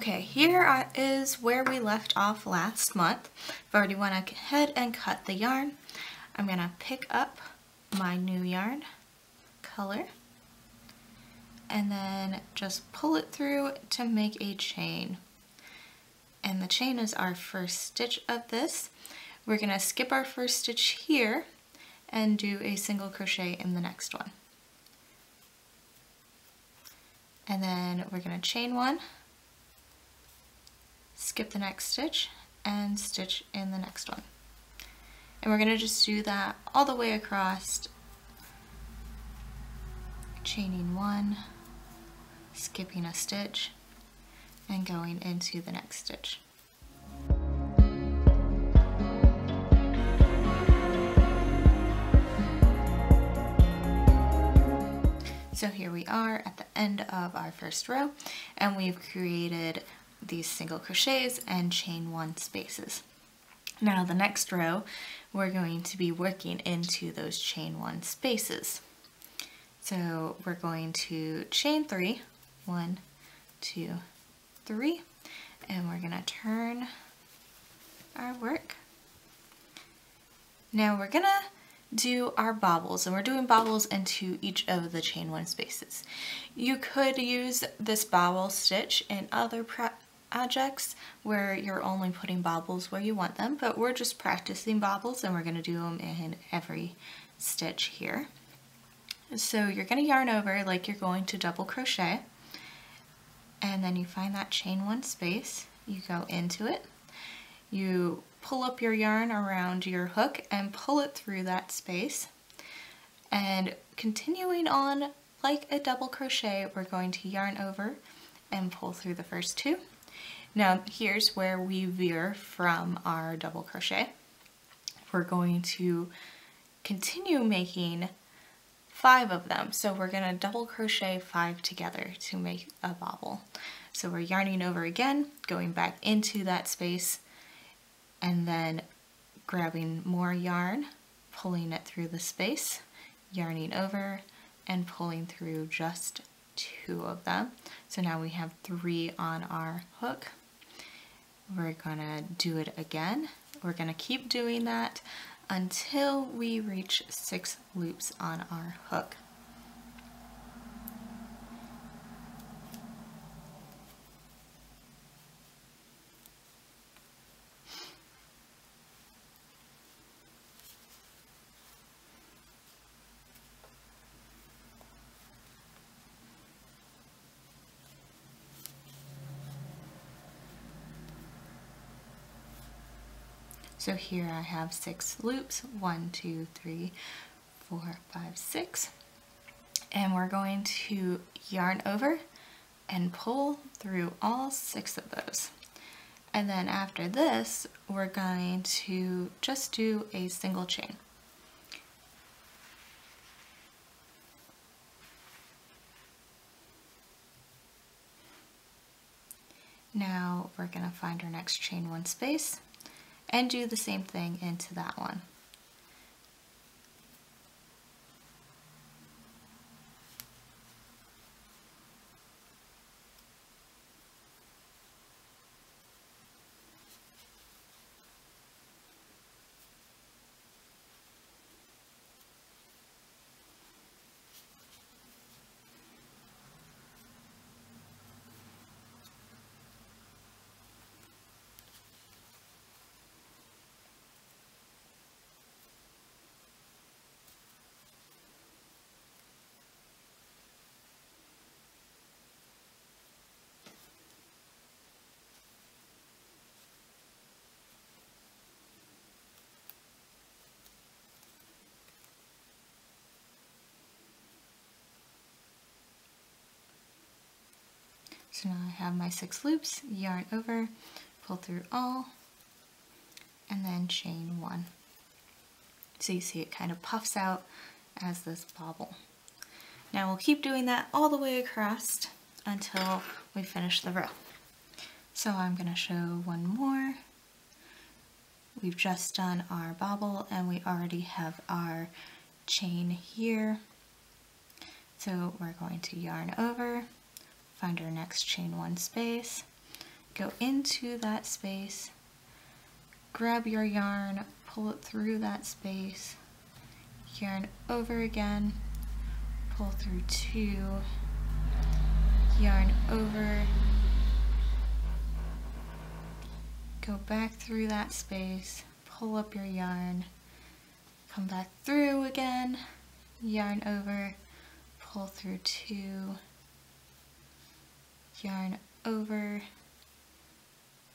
Okay, here is where we left off last month. I've already went ahead and cut the yarn. I'm to pick up my new yarn color and then just pull it through to make a chain. And the chain is our first stitch of this. We're to skip our first stitch here and do a single crochet in the next one. And then we're to chain one, skip the next stitch, and stitch in the next one. And we're going to just do that all the way across, chaining one, skipping a stitch, and going into the next stitch. So here we are at the end of our first row and we've created these single crochets and chain one spaces. Now the next row we're going to be working into those chain one spaces. So we're going to chain three, one, two, three, and we're gonna turn our work. Now we're gonna do our bobbles and we're doing bobbles into each of the chain one spaces. You could use this bobble stitch in other projects where you're only putting bobbles where you want them, but we're just practicing bobbles and we're going to do them in every stitch here. So you're going to yarn over like you're going to double crochet and then you find that chain one space, you go into it, you pull up your yarn around your hook and pull it through that space. And continuing on like a double crochet, we're going to yarn over and pull through the first two. Now here's where we veer from our double crochet. We're going to continue making five of them. So we're gonna double crochet five together to make a bobble. So we're yarning over again, going back into that space, and then grabbing more yarn, pulling it through the space, yarning over, and pulling through just two of them. So now we have three on our hook. We're gonna do it again. We're gonna keep doing that until we reach six loops on our hook. So here I have six loops, one, two, three, four, five, six. And we're going to yarn over and pull through all six of those. And then after this, we're going to just do a single chain. Now we're going to find our next chain one space and do the same thing into that one. So now I have my six loops, yarn over, pull through all, and then chain one. So you see it kind of puffs out as this bobble. Now we'll keep doing that all the way across until we finish the row. So I'm going to show one more. We've just done our bobble and we already have our chain here. So we're going to yarn over, find our next chain one space, go into that space, grab your yarn, pull it through that space, yarn over again, pull through two, yarn over, go back through that space, pull up your yarn, come back through again, yarn over, pull through two, yarn over,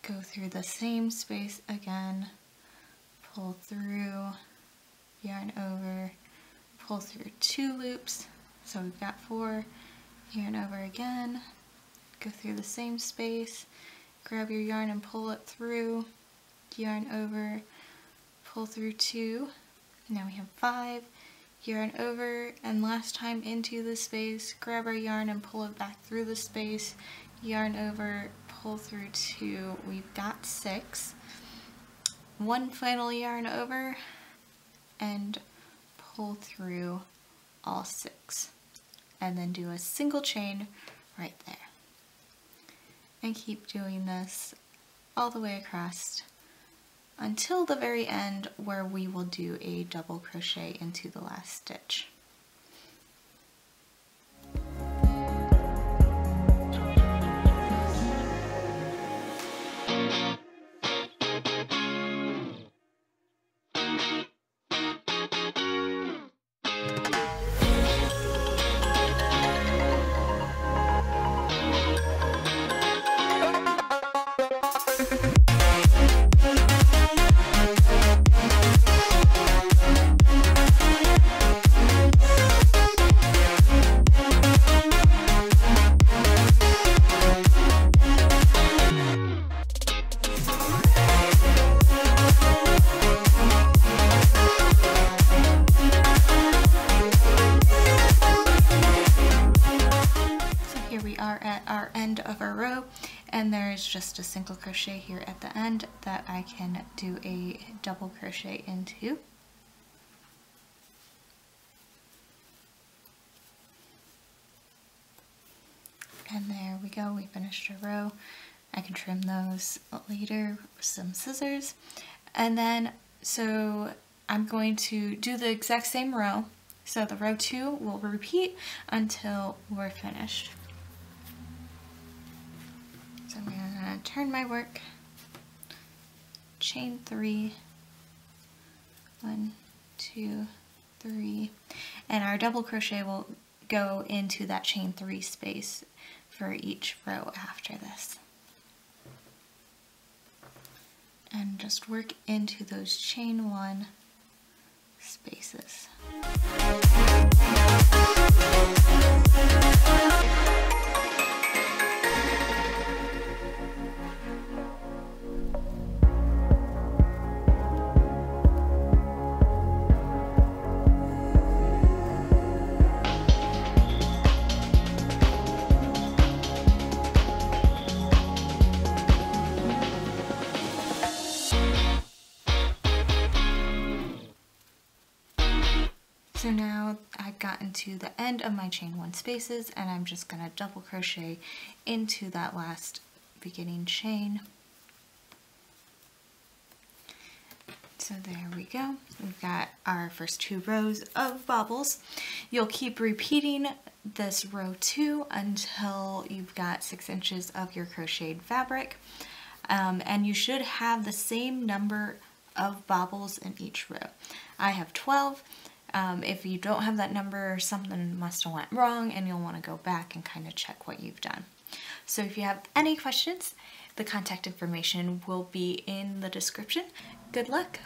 go through the same space again, pull through, yarn over, pull through two loops, so we've got four, yarn over again, go through the same space, grab your yarn and pull it through, yarn over, pull through two, now we have five, yarn over, and last time into the space, grab our yarn and pull it back through the space, yarn over, pull through two, we've got six, one final yarn over, and pull through all six, and then do a single chain right there. And keep doing this all the way across until the very end where we will do a double crochet into the last stitch. And there's just a single crochet here at the end that I can do a double crochet into. And there we go, we finished a row. I can trim those later with some scissors. And then, so I'm going to do the exact same row. So the row two will repeat until we're finished. So I'm going to turn my work, chain three, one, two, three, and our double crochet will go into that chain three space for each row after this. And just work into those chain one spaces. So now I've gotten to the end of my chain one spaces and I'm just going to double crochet into that last beginning chain. So there we go. We've got our first two rows of bobbles. You'll keep repeating this row two until you've got six inches of your crocheted fabric. Um, and you should have the same number of bobbles in each row. I have 12 um, if you don't have that number, something must have went wrong and you'll want to go back and kind of check what you've done. So if you have any questions, the contact information will be in the description. Good luck!